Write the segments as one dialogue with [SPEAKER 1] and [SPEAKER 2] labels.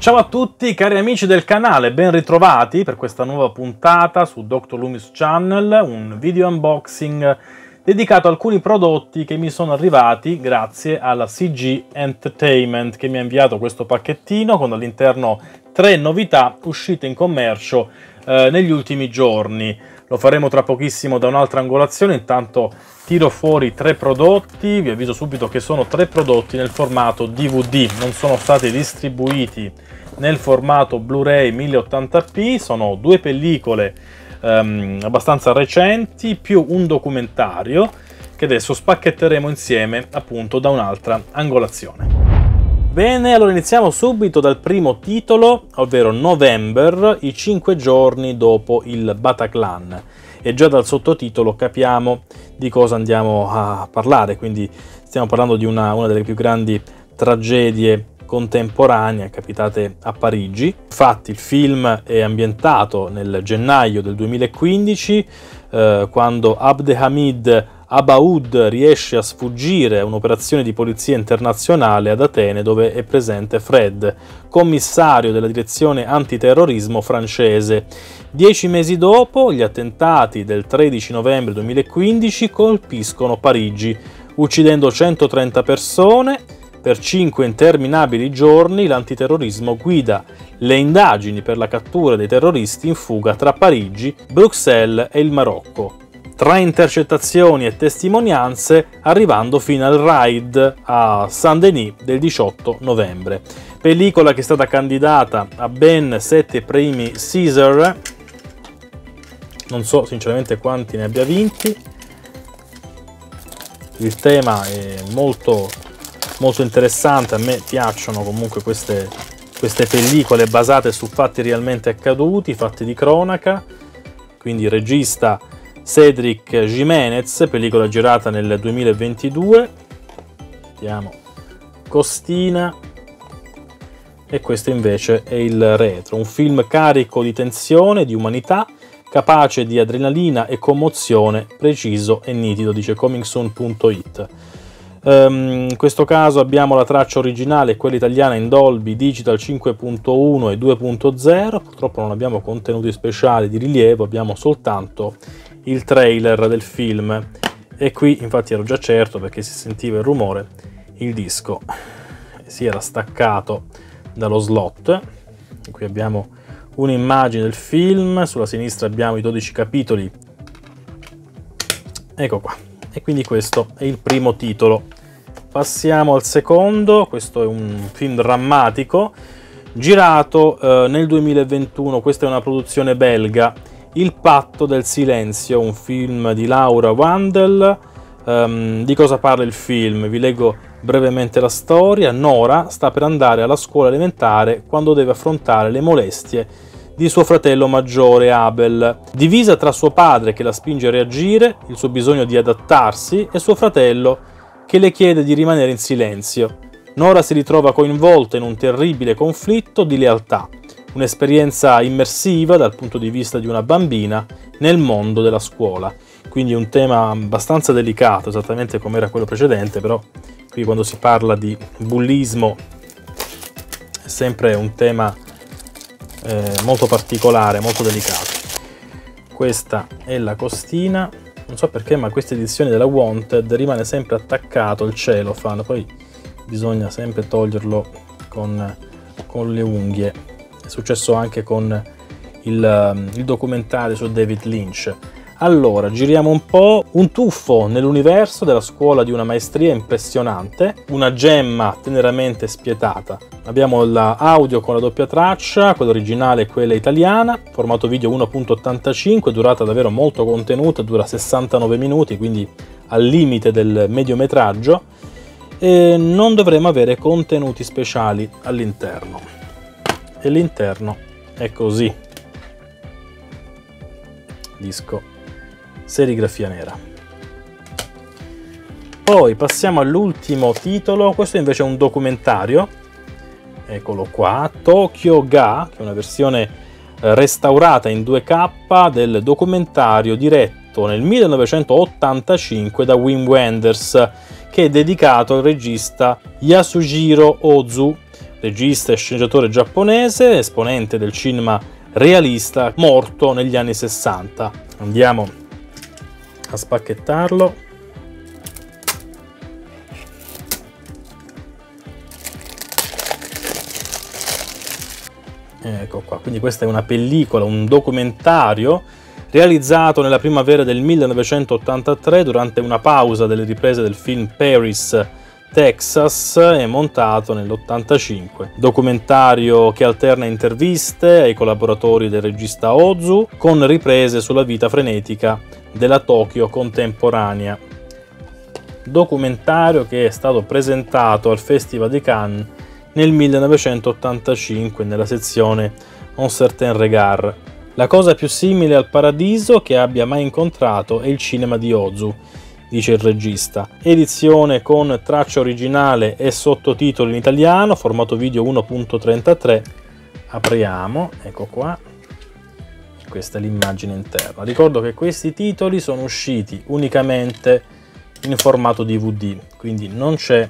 [SPEAKER 1] Ciao a tutti cari amici del canale, ben ritrovati per questa nuova puntata su Dr. Loomis Channel, un video unboxing dedicato a alcuni prodotti che mi sono arrivati grazie alla CG Entertainment che mi ha inviato questo pacchettino con all'interno tre novità uscite in commercio eh, negli ultimi giorni. Lo faremo tra pochissimo da un'altra angolazione, intanto tiro fuori tre prodotti, vi avviso subito che sono tre prodotti nel formato DVD, non sono stati distribuiti nel formato Blu-ray 1080p, sono due pellicole um, abbastanza recenti più un documentario che adesso spacchetteremo insieme appunto da un'altra angolazione. Bene, allora iniziamo subito dal primo titolo, ovvero November, i cinque giorni dopo il Bataclan. E già dal sottotitolo capiamo di cosa andiamo a parlare, quindi stiamo parlando di una, una delle più grandi tragedie contemporanea capitate a Parigi. Infatti il film è ambientato nel gennaio del 2015 eh, quando Abdelhamid Abaoud riesce a sfuggire a un'operazione di polizia internazionale ad Atene dove è presente Fred, commissario della direzione antiterrorismo francese. Dieci mesi dopo, gli attentati del 13 novembre 2015 colpiscono Parigi, uccidendo 130 persone per cinque interminabili giorni l'antiterrorismo guida le indagini per la cattura dei terroristi in fuga tra Parigi, Bruxelles e il Marocco. Tra intercettazioni e testimonianze, arrivando fino al raid a Saint-Denis del 18 novembre. Pellicola che è stata candidata a ben sette premi Caesar, non so sinceramente quanti ne abbia vinti. Il tema è molto molto interessante, a me piacciono comunque queste, queste pellicole basate su fatti realmente accaduti, fatti di cronaca, quindi regista Cedric Jimenez, pellicola girata nel 2022, vediamo. Costina, e questo invece è il retro, un film carico di tensione, di umanità, capace di adrenalina e commozione, preciso e nitido, dice comingsoon.it. Um, in questo caso abbiamo la traccia originale quella italiana in Dolby Digital 5.1 e 2.0, purtroppo non abbiamo contenuti speciali di rilievo, abbiamo soltanto il trailer del film. E qui infatti ero già certo perché si sentiva il rumore, il disco si era staccato dallo slot, qui abbiamo un'immagine del film, sulla sinistra abbiamo i 12 capitoli, ecco qua. E quindi questo è il primo titolo. Passiamo al secondo, questo è un film drammatico, girato eh, nel 2021, questa è una produzione belga, Il patto del silenzio, un film di Laura Wandel. Um, di cosa parla il film? Vi leggo brevemente la storia. Nora sta per andare alla scuola elementare quando deve affrontare le molestie di suo fratello maggiore Abel, divisa tra suo padre che la spinge a reagire, il suo bisogno di adattarsi, e suo fratello che le chiede di rimanere in silenzio. Nora si ritrova coinvolta in un terribile conflitto di lealtà, un'esperienza immersiva dal punto di vista di una bambina nel mondo della scuola. Quindi un tema abbastanza delicato, esattamente come era quello precedente, però qui quando si parla di bullismo è sempre un tema eh, molto particolare, molto delicato. Questa è la costina, non so perché ma queste edizioni della Wanted rimane sempre attaccato il cellophane, poi bisogna sempre toglierlo con, con le unghie. Successo anche con il, il documentario su David Lynch allora, giriamo un po'. Un tuffo nell'universo della scuola di una maestria impressionante, una gemma teneramente spietata. Abbiamo l'audio con la doppia traccia, quella originale e quella italiana, formato video 1.85, durata davvero molto contenuta, dura 69 minuti, quindi al limite del mediometraggio. E non dovremo avere contenuti speciali all'interno. E l'interno è così. Disco. Serigrafia nera. Poi passiamo all'ultimo titolo, questo invece è un documentario, eccolo qua, Tokyo Ga, che è una versione eh, restaurata in 2K del documentario diretto nel 1985 da Wim Wenders, che è dedicato al regista Yasujiro Ozu, regista e sceneggiatore giapponese, esponente del cinema realista, morto negli anni 60. Andiamo a spacchettarlo. Ecco qua, quindi questa è una pellicola, un documentario realizzato nella primavera del 1983 durante una pausa delle riprese del film Paris Texas e montato nell'85. Documentario che alterna interviste ai collaboratori del regista Ozu con riprese sulla vita frenetica della Tokyo contemporanea. Documentario che è stato presentato al Festival di Cannes nel 1985 nella sezione Un certain regard. La cosa più simile al paradiso che abbia mai incontrato è il cinema di Ozu, dice il regista. Edizione con traccia originale e sottotitoli in italiano, formato video 1.33. Apriamo, ecco qua. Questa è l'immagine interna. Ricordo che questi titoli sono usciti unicamente in formato DVD, quindi non c'è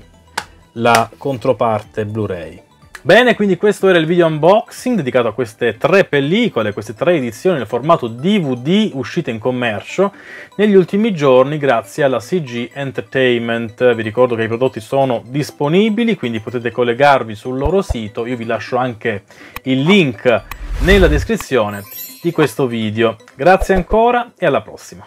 [SPEAKER 1] la controparte Blu-ray. Bene, quindi questo era il video unboxing dedicato a queste tre pellicole, queste tre edizioni nel formato DVD uscite in commercio negli ultimi giorni grazie alla CG Entertainment. Vi ricordo che i prodotti sono disponibili, quindi potete collegarvi sul loro sito. Io vi lascio anche il link nella descrizione di questo video. Grazie ancora e alla prossima.